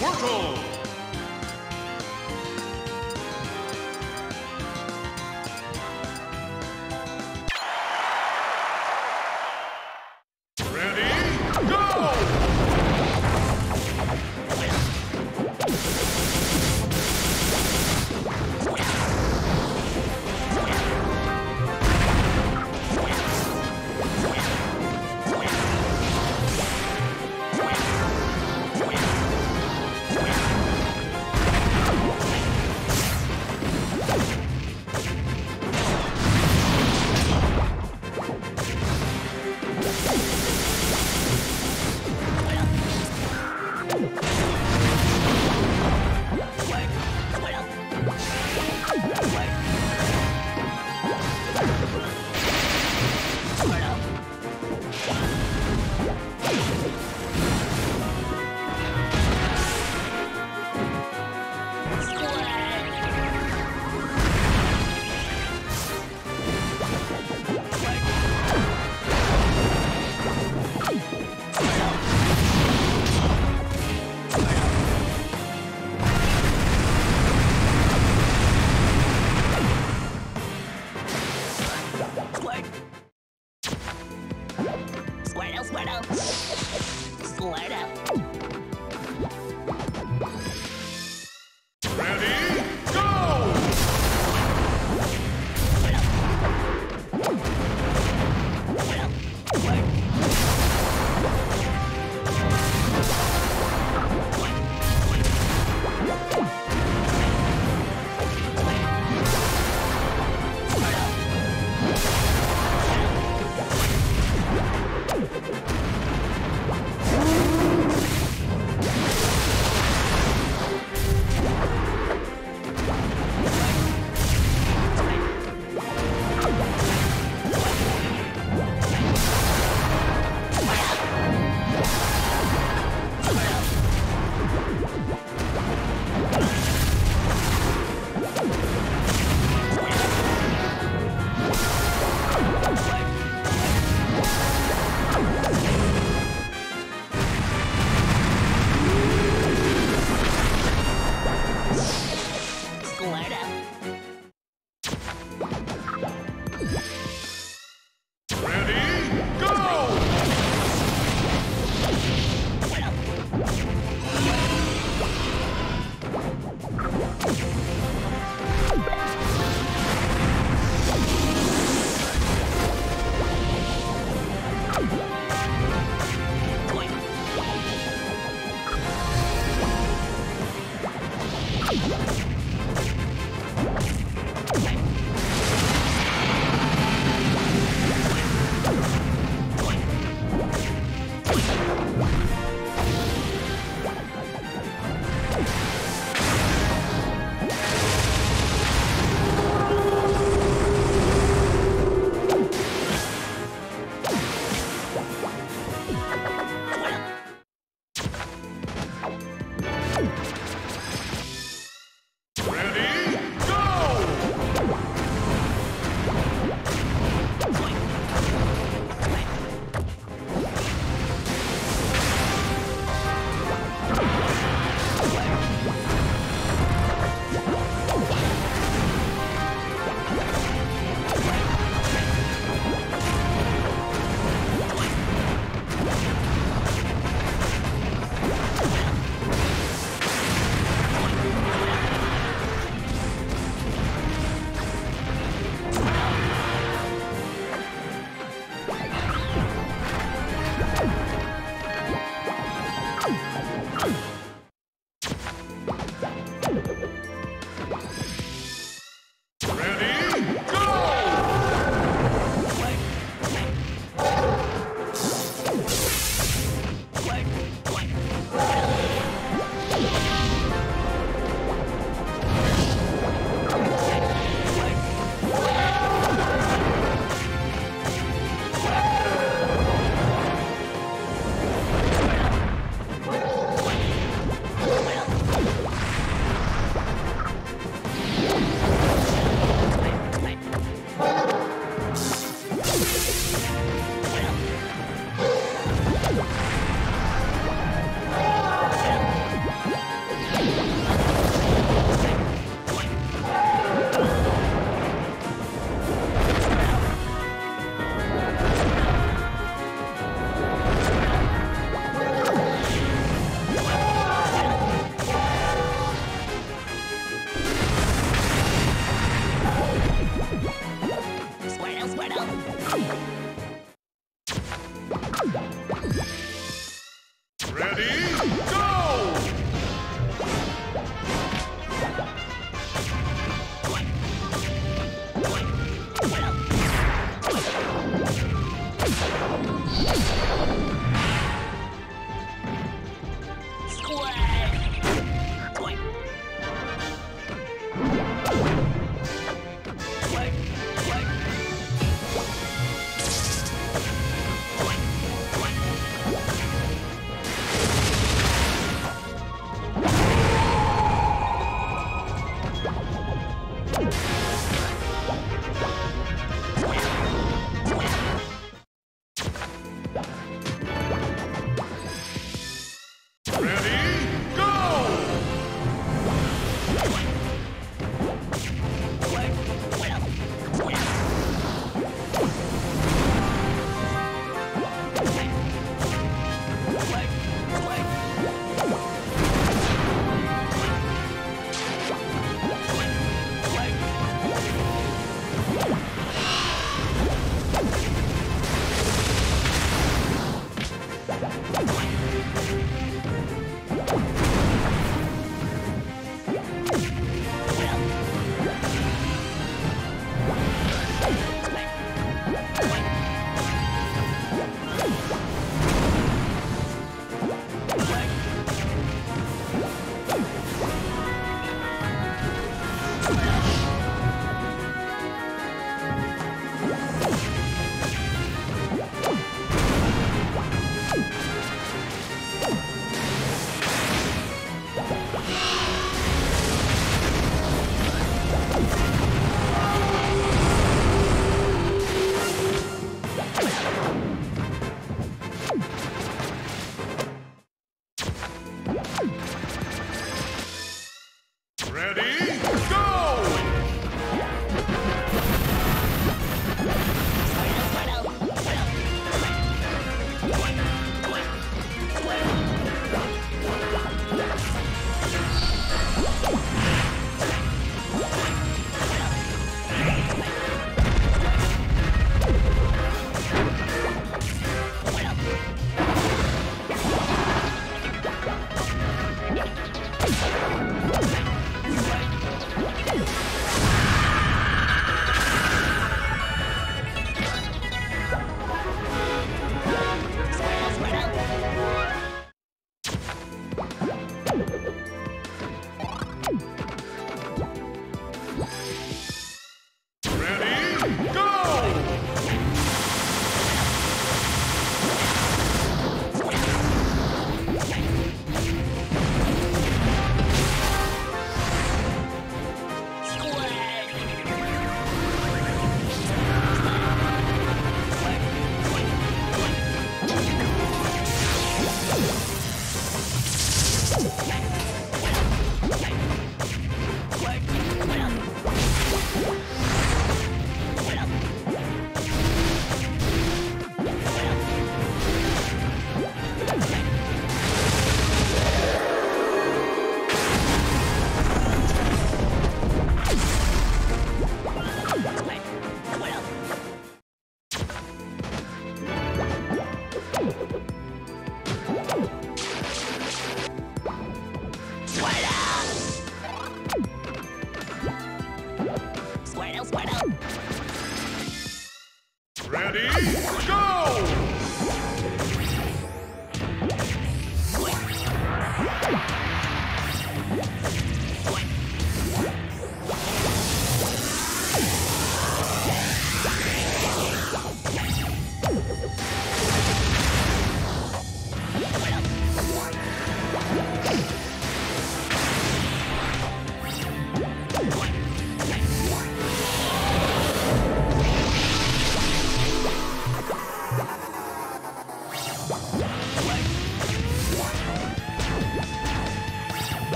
Squirtle. Squirtle, Squirtle. Squirtle.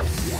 Up.